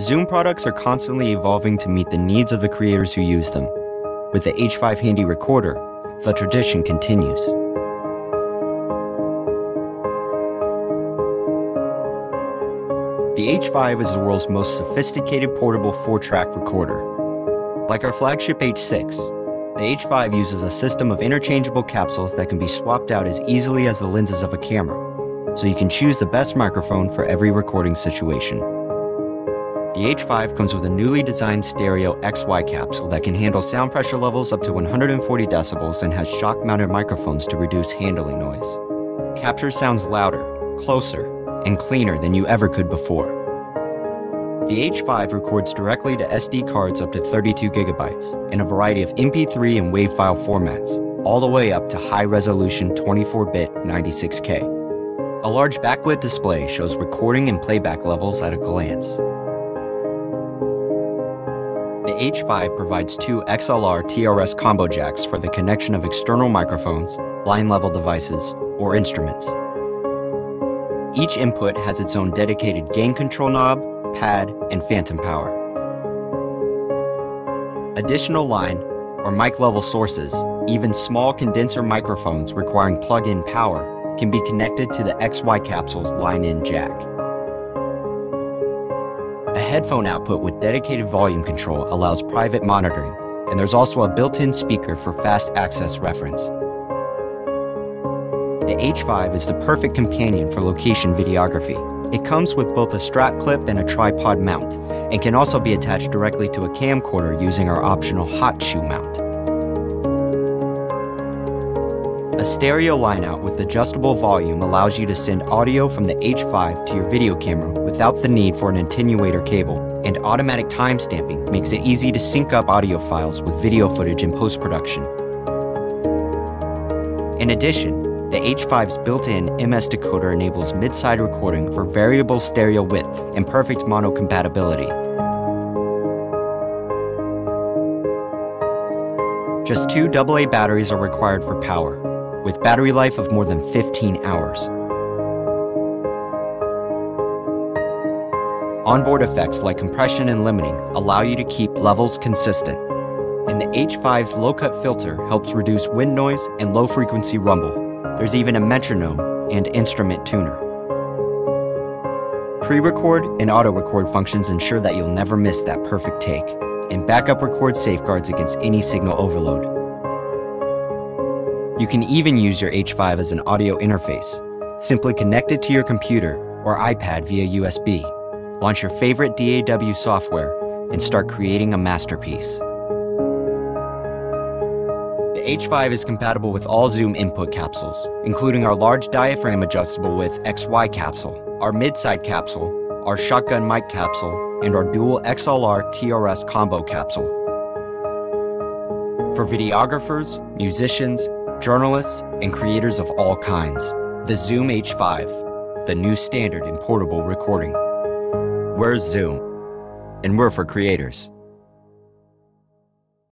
Zoom products are constantly evolving to meet the needs of the creators who use them. With the H5 Handy Recorder, the tradition continues. The H5 is the world's most sophisticated portable four-track recorder. Like our flagship H6, the H5 uses a system of interchangeable capsules that can be swapped out as easily as the lenses of a camera, so you can choose the best microphone for every recording situation. The H5 comes with a newly designed stereo XY capsule that can handle sound pressure levels up to 140 decibels and has shock-mounted microphones to reduce handling noise. Capture sounds louder, closer, and cleaner than you ever could before. The H5 records directly to SD cards up to 32 gigabytes in a variety of MP3 and WAV file formats, all the way up to high-resolution 24-bit 96K. A large backlit display shows recording and playback levels at a glance. The H5 provides two XLR TRS combo jacks for the connection of external microphones, line-level devices, or instruments. Each input has its own dedicated gain control knob, pad, and phantom power. Additional line or mic level sources, even small condenser microphones requiring plug-in power, can be connected to the XY capsule's line-in jack. Headphone output with dedicated volume control allows private monitoring, and there's also a built-in speaker for fast access reference. The H5 is the perfect companion for location videography. It comes with both a strap clip and a tripod mount, and can also be attached directly to a camcorder using our optional hot shoe mount. A stereo lineout with adjustable volume allows you to send audio from the H5 to your video camera without the need for an attenuator cable, and automatic timestamping makes it easy to sync up audio files with video footage in post-production. In addition, the H5's built-in MS decoder enables mid-side recording for variable stereo width and perfect mono compatibility. Just two AA batteries are required for power, with battery life of more than 15 hours. Onboard effects like compression and limiting allow you to keep levels consistent, and the H5's low-cut filter helps reduce wind noise and low-frequency rumble. There's even a metronome and instrument tuner. Pre-record and auto-record functions ensure that you'll never miss that perfect take, and backup record safeguards against any signal overload. You can even use your H5 as an audio interface. Simply connect it to your computer or iPad via USB. Launch your favorite DAW software and start creating a masterpiece. The H5 is compatible with all Zoom input capsules, including our large diaphragm adjustable width XY capsule, our mid-side capsule, our shotgun mic capsule, and our dual XLR TRS combo capsule. For videographers, musicians, journalists, and creators of all kinds, the Zoom H5, the new standard in portable recording. We're Zoom, and we're for creators.